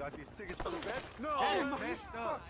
Got these tickets for the bet? No, Oh, man. you messed up.